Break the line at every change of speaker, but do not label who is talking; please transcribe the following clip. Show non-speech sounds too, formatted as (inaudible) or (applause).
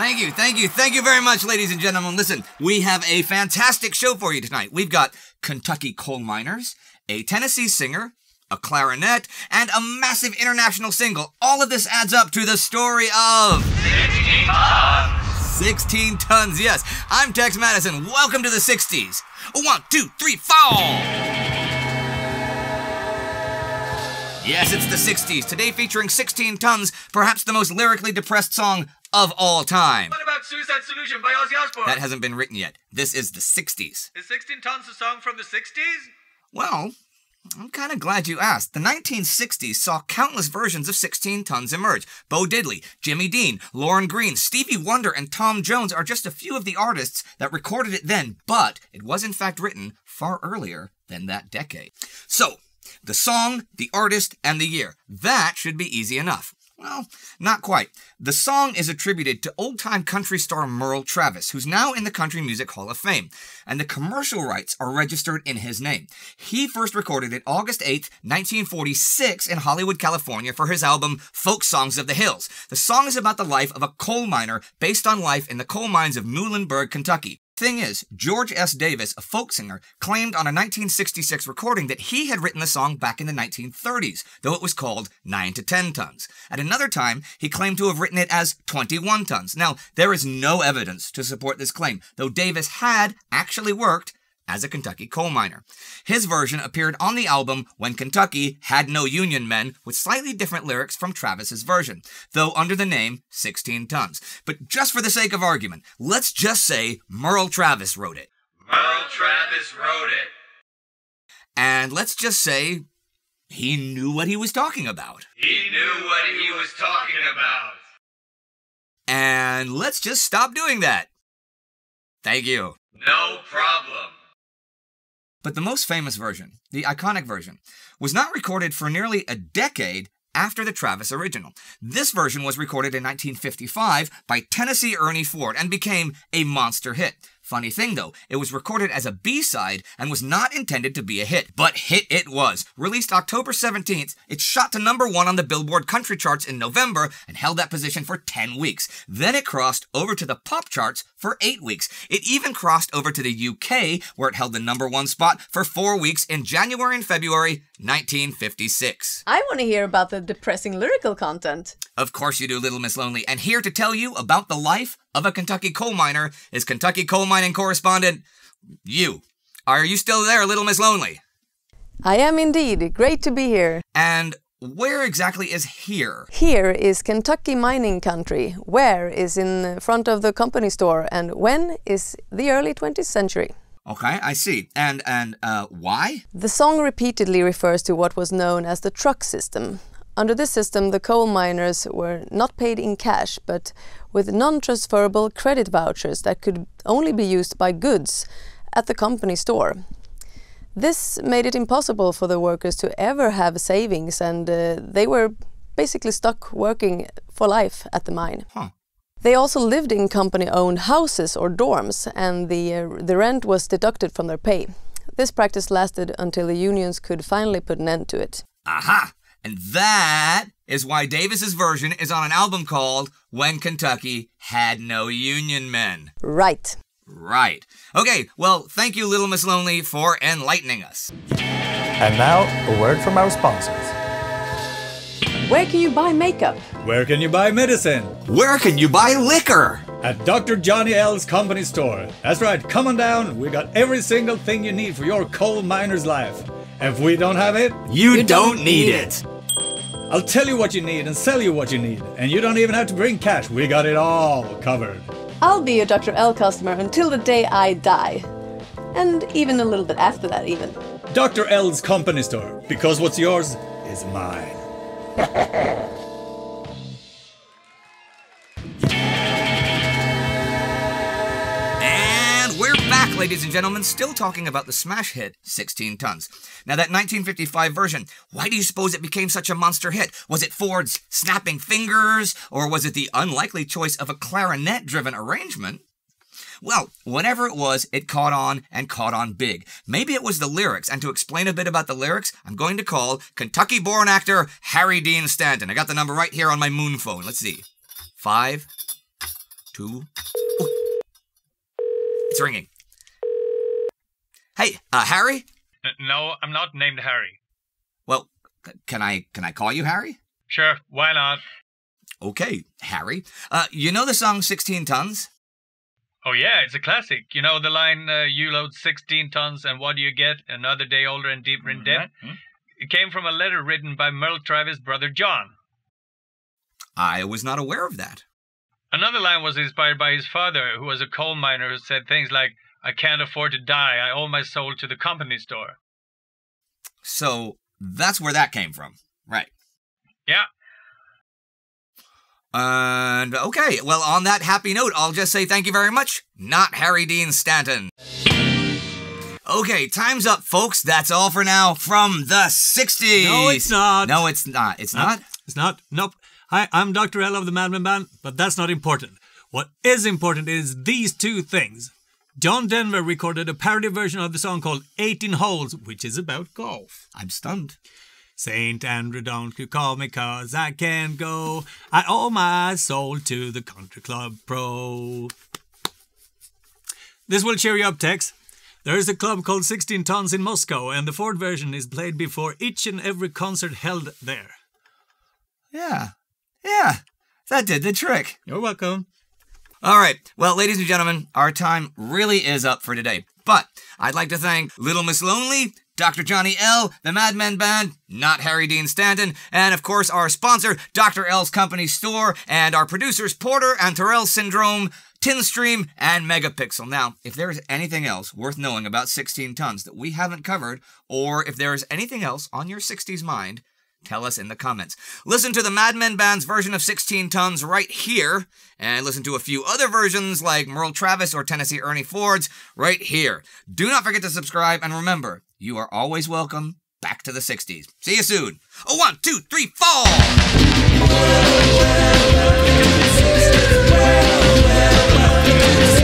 Thank you, thank you, thank you very much, ladies and gentlemen. Listen, we have a fantastic show for you tonight. We've got Kentucky coal miners, a Tennessee singer, a clarinet, and a massive international single. All of this adds up to the story of 16 tons. 16 tons, yes. I'm Tex Madison. Welcome to the 60s. One, two, three, four. Yes, it's the 60s. Today featuring 16 Tons, perhaps the most lyrically depressed song of all time.
What about Suicide Solution by Ozzy Osbourne?
That hasn't been written yet. This is the 60s.
Is 16 Tons a song from the 60s?
Well, I'm kind of glad you asked. The 1960s saw countless versions of 16 Tons emerge. Bo Diddley, Jimmy Dean, Lorne Greene, Stevie Wonder, and Tom Jones are just a few of the artists that recorded it then, but it was in fact written far earlier than that decade. So, the song, the artist, and the year. That should be easy enough. Well, not quite. The song is attributed to old time country star Merle Travis, who's now in the Country Music Hall of Fame, and the commercial rights are registered in his name. He first recorded it August 8, 1946, in Hollywood, California, for his album Folk Songs of the Hills. The song is about the life of a coal miner based on life in the coal mines of Muhlenberg, Kentucky. Thing is, George S. Davis, a folk singer, claimed on a 1966 recording that he had written the song back in the 1930s, though it was called 9 to 10 tons. At another time, he claimed to have written it as 21 tons. Now, there is no evidence to support this claim, though Davis had actually worked as a Kentucky coal miner. His version appeared on the album When Kentucky Had No Union Men with slightly different lyrics from Travis's version, though under the name 16 Tons. But just for the sake of argument, let's just say Merle Travis wrote it.
Merle Travis wrote it.
And let's just say he knew what he was talking about.
He knew what he was talking about.
And let's just stop doing that. Thank you.
No problem.
But the most famous version, the iconic version, was not recorded for nearly a decade after the Travis original. This version was recorded in 1955 by Tennessee Ernie Ford and became a monster hit. Funny thing though, it was recorded as a B-side and was not intended to be a hit, but hit it was. Released October 17th, it shot to number one on the Billboard country charts in November and held that position for 10 weeks. Then it crossed over to the pop charts for 8 weeks. It even crossed over to the UK, where it held the number one spot for 4 weeks in January and February 1956.
I want to hear about the depressing lyrical content.
Of course you do, Little Miss Lonely. And here to tell you about the life of a Kentucky coal miner is Kentucky coal mining correspondent, you. Are you still there, Little Miss Lonely?
I am indeed. Great to be here.
And where exactly is here?
Here is Kentucky mining country. Where is in front of the company store, and when is the early 20th century.
Okay, I see. And and uh, why?
The song repeatedly refers to what was known as the truck system. Under this system, the coal miners were not paid in cash, but with non transferable credit vouchers that could only be used by goods at the company store. This made it impossible for the workers to ever have savings, and uh, they were basically stuck working for life at the mine.
Huh.
They also lived in company owned houses or dorms, and the, uh, the rent was deducted from their pay. This practice lasted until the unions could finally put an end to it.
Aha! And that is why Davis's version is on an album called When Kentucky Had No Union Men.
Right.
Right. Okay, well, thank you, Little Miss Lonely, for enlightening us.
And now, a word from our sponsors.
Where can you buy makeup?
Where can you buy medicine?
Where can you buy liquor?
At Dr. Johnny L's company store. That's right, come on down. We got every single thing you need for your coal miner's life. If we don't have it,
You, don't, need it.
I'll tell you what you need and sell you what you need. And you don't even have to bring cash. We got it all covered.
I'll be a Dr. L customer until the day I die. And even a little bit after that, even.
Dr. L's company store. Because what's yours is mine. (laughs)
ladies and gentlemen, still talking about the smash hit 16 Tons. Now, that 1955 version, why do you suppose it became such a monster hit? Was it Ford's snapping fingers, or was it the unlikely choice of a clarinet driven arrangement? Well, whatever it was, it caught on and caught on big. Maybe it was the lyrics, and to explain a bit about the lyrics, I'm going to call Kentucky born actor Harry Dean Stanton. I got the number right here on my moon phone. Let's see. Five, two. Oh. It's ringing. Hey, uh, Harry?
No, I'm not named Harry.
Well, c- can I can I call you Harry?
Sure, why not?
Okay, Harry. Uh, you know the song 16 Tons?
Oh yeah, it's a classic. You know the line, uh, "You load 16 tons, and what do you get? Another day older and deeper in debt." It came from a letter written by Merle Travis' brother John.
I was not aware of that.
Another line was inspired by his father, who was a coal miner who said things like, "I can't afford to die. I owe my soul to the company store."
So that's where that came from. Right.
Yeah,
And okay, well, on that happy note, I'll just say thank you very much. Not Harry Dean Stanton. Okay, time's up, folks. That's all for now from the 60s.
No, it's not.
No, it's not. It's not?
It's not. Nope. Hi, I'm Dr. L of the Mad Men Band, but that's not important. What is important is these two things. John Denver recorded a parody version of the song called 18 Holes, which is about golf.
I'm stunned.
Saint Andrew, don't you call me cause I can't go. I owe my soul to the country club pro. This will cheer you up, Tex. There is a club called 16 Tons in Moscow, and the Ford version is played before each and every concert held there.
Yeah. Yeah. That did the trick.
You're welcome.
All right. Well, ladies and gentlemen, our time really is up for today. But I'd like to thank Little Miss Lonely, Dr. Johnny L, the Mad Men Band, not Harry Dean Stanton, and of course our sponsor, Dr. L's Company Store, and our producers, Porter and Terrell Syndrome, Tinstream, and Megapixel. Now, if there is anything else worth knowing about 16 tons that we haven't covered, or if there is anything else on your 60s mind, Tell us in the comments. Listen to the Mad Men Band's version of 16 Tons right here, and listen to a few other versions like Merle Travis or Tennessee Ernie Ford's right here. Do not forget to subscribe, and remember, you are always welcome back to the 60s. See you soon. A one, two, three, four! Well, well, well,